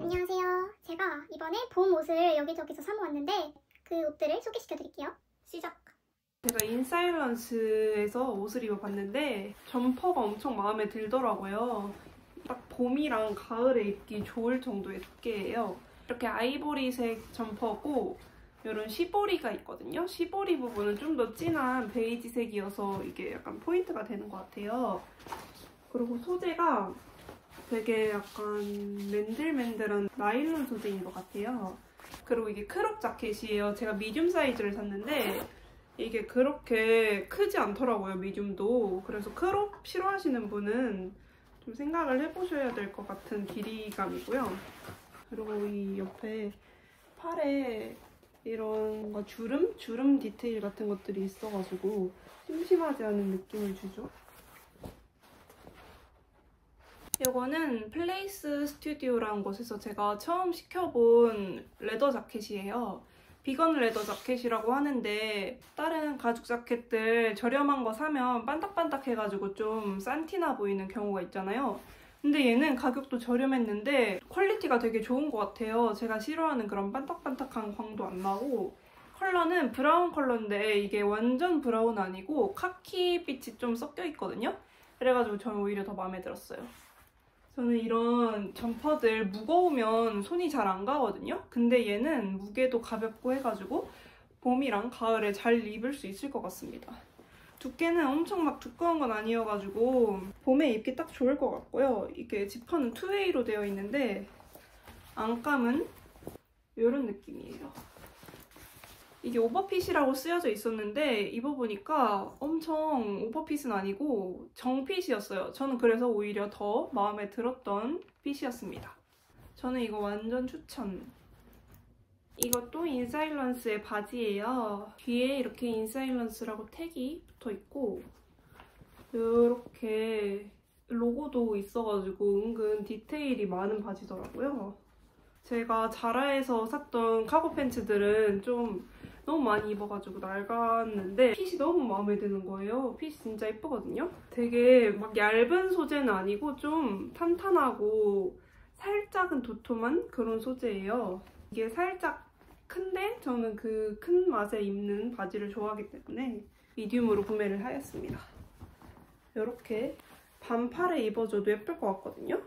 안녕하세요. 제가 이번에 봄 옷을 여기저기서 사모았는데 그 옷들을 소개시켜 드릴게요. 시작! 제가 인사일런스에서 옷을 입어봤는데 점퍼가 엄청 마음에 들더라고요. 딱 봄이랑 가을에 입기 좋을 정도의 두께예요. 이렇게 아이보리색 점퍼고 이런 시보리가 있거든요. 시보리 부분은 좀 더 진한 베이지색이어서 이게 약간 포인트가 되는 것 같아요. 그리고 소재가 되게 약간 맨들맨들한 나일론 소재인 것 같아요. 그리고 이게 crop 자켓이에요. 제가 medium 사이즈를 샀는데 이게 그렇게 크지 않더라고요, medium도. 그래서 crop 싫어하시는 분은 좀 생각을 해보셔야 될 것 같은 길이감이고요. 그리고 이 옆에 팔에 이런 거 주름? 주름 디테일 같은 것들이 있어가지고 심심하지 않은 느낌을 주죠. 이거는 플레이스 스튜디오라는 곳에서 제가 처음 시켜본 leather 자켓이에요. vegan leather 자켓이라고 하는데 다른 가죽 자켓들 저렴한 거 사면 반딱반딱 해가지고 좀 싼티나 보이는 경우가 있잖아요. 근데 얘는 가격도 저렴했는데 quality가 되게 좋은 것 같아요. 제가 싫어하는 그런 반딱반딱한 광도 안 나고 컬러는 brown 컬러인데 이게 완전 brown 아니고 카키 빛이 좀 섞여 있거든요. 그래가지고 저는 오히려 더 마음에 들었어요. 저는 이런 점퍼들 무거우면 손이 잘 안 가거든요. 근데 얘는 무게도 가볍고 해가지고 봄이랑 가을에 잘 입을 수 있을 것 같습니다. 두께는 엄청 막 두꺼운 건 아니어가지고 봄에 입기 딱 좋을 것 같고요. 이게 지퍼는 two-way로 되어 있는데 안감은 이런 느낌이에요. 이게 오버핏이라고 쓰여져 있었는데 입어보니까 엄청 오버핏은 아니고 정핏이었어요. 저는 그래서 오히려 더 마음에 들었던 핏이었습니다. 저는 이거 완전 추천. 이것도 인사일런스의 바지예요. 뒤에 이렇게 인사일런스라고 택이 붙어있고 이렇게 로고도 있어가지고 은근 디테일이 많은 바지더라고요. 제가 자라에서 샀던 카고 팬츠들은 좀 너무 많이 입어가지고 낡았는데 핏이 너무 마음에 드는 거예요. 핏이 진짜 예쁘거든요. 되게 막 얇은 소재는 아니고 좀 탄탄하고 살짝은 도톰한 그런 소재예요. 이게 살짝 큰데 저는 그 큰 맛에 입는 바지를 좋아하기 때문에 미디움으로 구매를 하였습니다. 이렇게 반팔에 입어줘도 예쁠 것 같거든요.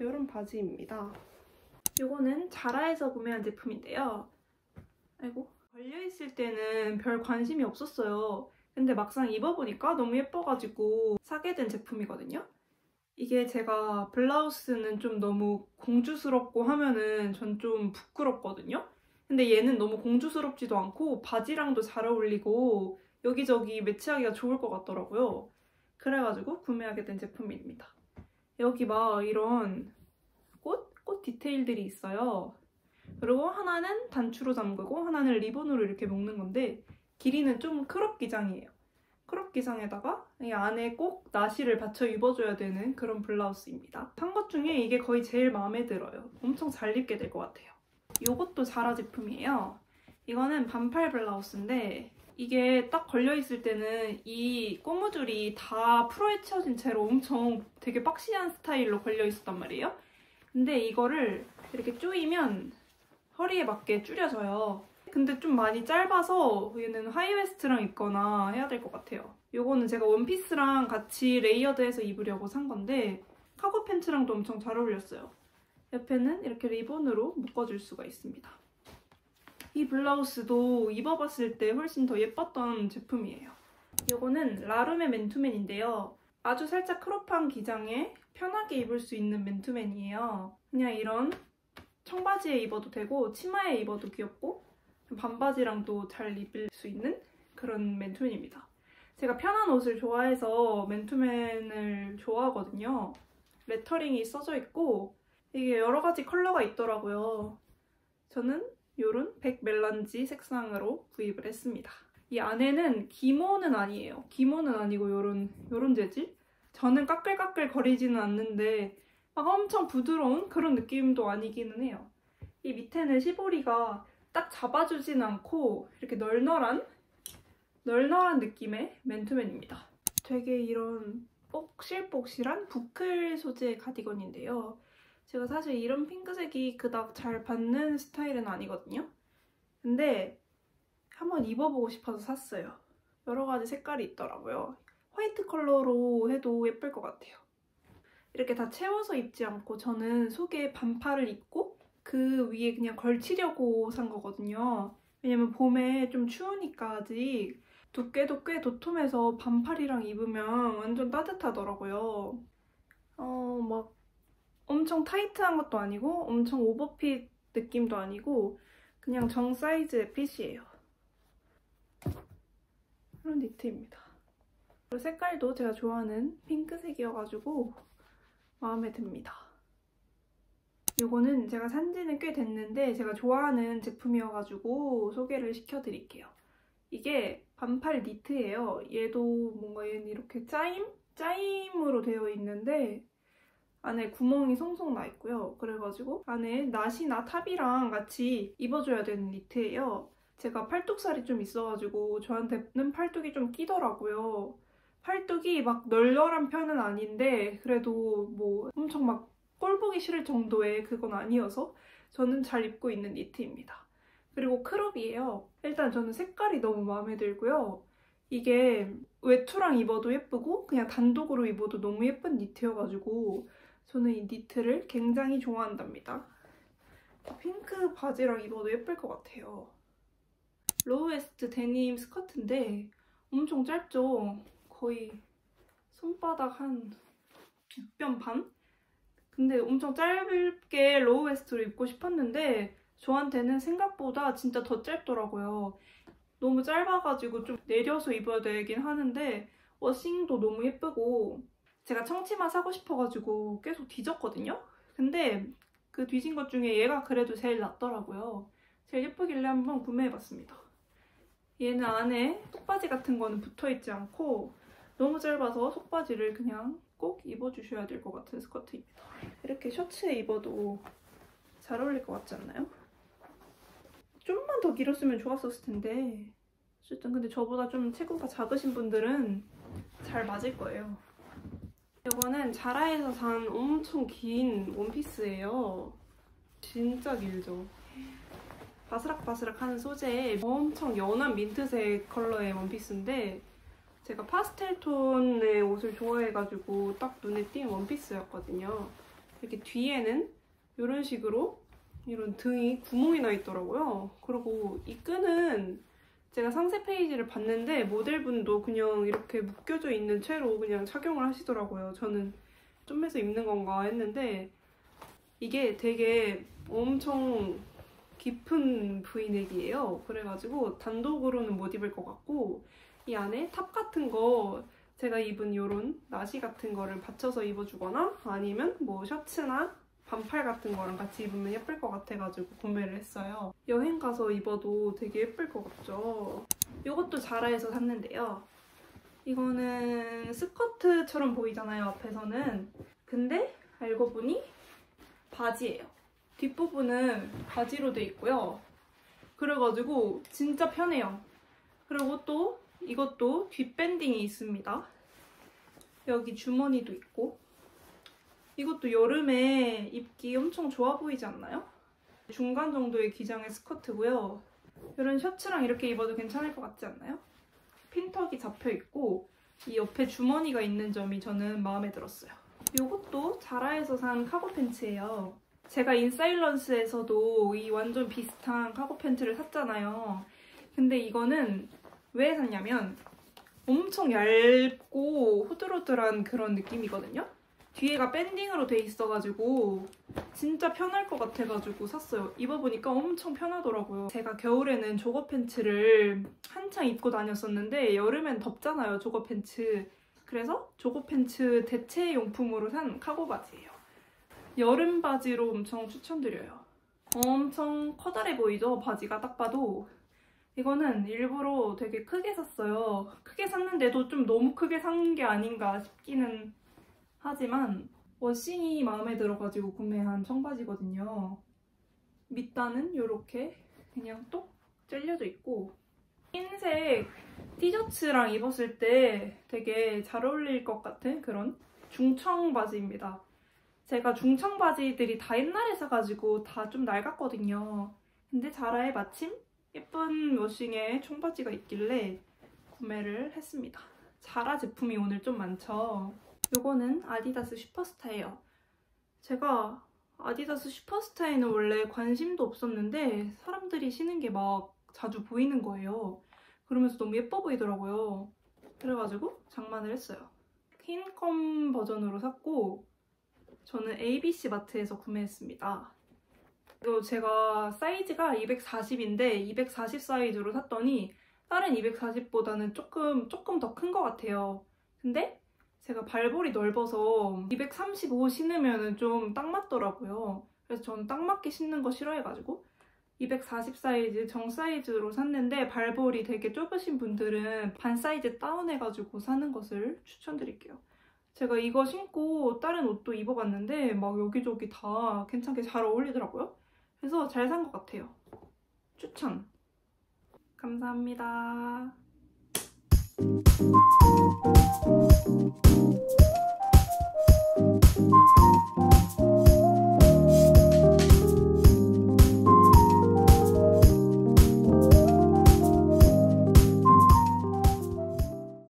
이런 바지입니다. 이거는 자라에서 구매한 제품인데요. 아이고 걸려있을 때는 별 관심이 없었어요. 근데 막상 입어보니까 너무 예뻐가지고 사게 된 제품이거든요. 이게 제가 블라우스는 좀 너무 공주스럽고 하면은 전 좀 부끄럽거든요. 근데 얘는 너무 공주스럽지도 않고 바지랑도 잘 어울리고 여기저기 매치하기가 좋을 것 같더라고요. 그래가지고 구매하게 된 제품입니다. 여기 막 이런 꽃? 꽃 디테일들이 있어요. 그리고 하나는 단추로 잠그고 하나는 리본으로 이렇게 묶는 건데 길이는 좀 crop 기장이에요. crop 기장에다가 이 안에 꼭 나시를 받쳐 입어줘야 되는 그런 블라우스입니다. 산 것 중에 이게 거의 제일 마음에 들어요. 엄청 잘 입게 될 것 같아요. 이것도 자라 제품이에요. 이거는 반팔 블라우스인데 이게 딱 걸려있을 때는 이 고무줄이 다 풀어헤쳐진 채로 엄청 되게 boxy한 스타일로 걸려있었단 말이에요. 근데 이거를 이렇게 조이면 허리에 맞게 줄여져요. 근데 좀 많이 짧아서 얘는 high waist랑 입거나 해야 될 것 같아요. 이거는 제가 원피스랑 같이 layered해서 입으려고 산 건데 카고 팬츠랑도 엄청 잘 어울렸어요. 옆에는 이렇게 리본으로 묶어줄 수가 있습니다. 이 블라우스도 입어봤을 때 훨씬 더 예뻤던 제품이에요. 이거는 라룸의 맨투맨인데요. 아주 살짝 크롭한 기장에 편하게 입을 수 있는 맨투맨이에요. 그냥 이런 청바지에 입어도 되고 치마에 입어도 귀엽고 반바지랑도 잘 입을 수 있는 그런 맨투맨입니다. 제가 편한 옷을 좋아해서 맨투맨을 좋아하거든요. 레터링이 써져 있고 이게 여러 가지 컬러가 있더라고요. 저는 이런 백 멜란지 색상으로 구입을 했습니다. 이 안에는 기모는 아니에요. 기모는 아니고 이런 요런 재질? 저는 까끌까끌 거리지는 않는데 막 엄청 부드러운 그런 느낌도 아니기는 해요. 이 밑에는 시보리가 딱 잡아주진 않고 이렇게 널널한 널널한 느낌의 맨투맨입니다. 되게 이런 복실복실한 부클 소재의 가디건인데요. 제가 사실 이런 핑크색이 그닥 잘 받는 스타일은 아니거든요. 근데 한번 입어보고 싶어서 샀어요. 여러 가지 색깔이 있더라고요. 화이트 컬러로 해도 예쁠 것 같아요. 이렇게 다 채워서 입지 않고 저는 속에 반팔을 입고 그 위에 그냥 걸치려고 산 거거든요. 왜냐면 봄에 좀 추우니까 아직 두께도 꽤 도톰해서 반팔이랑 입으면 완전 따뜻하더라고요. 어, 막 엄청 타이트한 것도 아니고 엄청 오버핏 느낌도 아니고 그냥 정 사이즈의 핏이에요. 이런 니트입니다. 색깔도 제가 좋아하는 핑크색이어가지고 마음에 듭니다. 이거는 제가 산 지는 꽤 됐는데 제가 좋아하는 제품이어가지고 소개를 시켜드릴게요. 이게 반팔 니트예요. 얘도 뭔가 얘는 이렇게 짜임? 짜임으로 되어 있는데 안에 구멍이 송송 나 있고요. 그래가지고 안에 나시나 탑이랑 같이 입어줘야 되는 니트예요. 제가 팔뚝살이 좀 있어가지고 저한테는 팔뚝이 좀 끼더라고요. 팔뚝이 막 널널한 편은 아닌데 그래도 뭐 엄청 막 꼴보기 싫을 정도의 그건 아니어서 저는 잘 입고 있는 니트입니다. 그리고 crop이에요. 일단 저는 색깔이 너무 마음에 들고요. 이게 외투랑 입어도 예쁘고 그냥 단독으로 입어도 너무 예쁜 니트여가지고 저는 이 니트를 굉장히 좋아한답니다. 핑크 바지랑 입어도 예쁠 것 같아요. low waist 데님 스커트인데 엄청 짧죠? 거의 손바닥 한 두 뼘 반? 근데 엄청 짧게 low waist로 입고 싶었는데 저한테는 생각보다 진짜 더 짧더라고요. 너무 짧아가지고 좀 내려서 입어야 되긴 하는데 washing도 너무 예쁘고 제가 청치마 사고 싶어가지고 계속 뒤졌거든요? 근데 그 뒤진 것 중에 얘가 그래도 제일 낫더라고요. 제일 예쁘길래 한번 구매해봤습니다. 얘는 안에 속바지 같은 거는 붙어있지 않고 너무 짧아서 속바지를 그냥 꼭 입어주셔야 될 것 같은 스커트입니다. 이렇게 셔츠에 입어도 잘 어울릴 것 같지 않나요? 좀만 더 길었으면 좋았었을 텐데 어쨌든 근데 저보다 좀 체구가 작으신 분들은 잘 맞을 거예요. 이거는 자라에서 산 엄청 긴 원피스예요. 진짜 길죠. 바스락바스락하는 소재에 엄청 연한 민트색 컬러의 원피스인데 제가 파스텔 톤의 옷을 좋아해가지고 딱 눈에 띈 원피스였거든요. 이렇게 뒤에는 이런 식으로 이런 등이 구멍이 나 있더라고요. 그리고 이 끈은 제가 상세 페이지를 봤는데 모델분도 그냥 이렇게 묶여져 있는 채로 그냥 착용을 하시더라고요. 저는 좀 해서 입는 건가 했는데 이게 되게 엄청 깊은 브이넥이에요. 그래가지고 단독으로는 못 입을 것 같고 이 안에 탑 같은 거 제가 입은 이런 나시 같은 거를 받쳐서 입어주거나 아니면 뭐 셔츠나 반팔 같은 거랑 같이 입으면 예쁠 것 같아가지고 구매를 했어요. 여행 가서 입어도 되게 예쁠 것 같죠? 이것도 자라에서 샀는데요. 이거는 스커트처럼 보이잖아요, 앞에서는. 근데 알고 보니 바지예요. 뒷부분은 바지로 돼 있고요. 그래가지고 진짜 편해요. 그리고 또 이것도 뒷밴딩이 있습니다. 여기 주머니도 있고 이것도 여름에 입기 엄청 좋아 보이지 않나요? 중간 정도의 기장의 스커트고요. 이런 셔츠랑 이렇게 입어도 괜찮을 것 같지 않나요? 핀턱이 잡혀있고 이 옆에 주머니가 있는 점이 저는 마음에 들었어요. 이것도 자라에서 산 카고 팬츠예요. 제가 인사일런스에서도 이 완전 비슷한 카고 팬츠를 샀잖아요. 근데 이거는 왜 샀냐면 엄청 얇고 후들후들한 그런 느낌이거든요. 뒤에가 밴딩으로 돼 있어가지고 진짜 편할 것 같아가지고 샀어요. 입어보니까 엄청 편하더라고요. 제가 겨울에는 조거 팬츠를 한창 입고 다녔었는데 여름엔 덥잖아요, 조거 팬츠. 그래서 조거 팬츠 대체 용품으로 산 카고 바지예요. 여름 바지로 엄청 추천드려요. 엄청 커다래 보이죠? 바지가 딱 봐도. 이거는 일부러 되게 크게 샀어요. 크게 샀는데도 좀 너무 크게 산 게 아닌가 싶기는 하지만 워싱이 마음에 들어가지고 구매한 청바지거든요. 밑단은 이렇게 그냥 똑 잘려져 있고 흰색 티셔츠랑 입었을 때 되게 잘 어울릴 것 같은 그런 중청 바지입니다. 제가 중청 바지들이 다 옛날에 사가지고 다 좀 낡았거든요. 근데 자라에 마침 예쁜 워싱의 청바지가 있길래 구매를 했습니다. 자라 제품이 오늘 좀 많죠. 요거는 아디다스 슈퍼스타예요. 제가 아디다스 슈퍼스타에는 원래 관심도 없었는데 사람들이 신은 게 막 자주 보이는 거예요. 그러면서 너무 예뻐 보이더라고요. 그래가지고 장만을 했어요. 퀸컴 버전으로 샀고 저는 ABC 마트에서 구매했습니다. 이거 제가 사이즈가 240인데 240 사이즈로 샀더니 다른 240보다는 조금 조금 더 큰 것 같아요. 근데 제가 발볼이 넓어서 235 신으면 좀 딱 맞더라고요. 그래서 저는 딱 맞게 신는 거 싫어해가지고 240 사이즈 정 사이즈로 샀는데 발볼이 되게 좁으신 분들은 반 사이즈 다운해가지고 사는 것을 추천드릴게요. 제가 이거 신고 다른 옷도 입어봤는데 막 여기저기 다 괜찮게 잘 어울리더라고요. 그래서 잘 산 것 같아요. 추천! 감사합니다.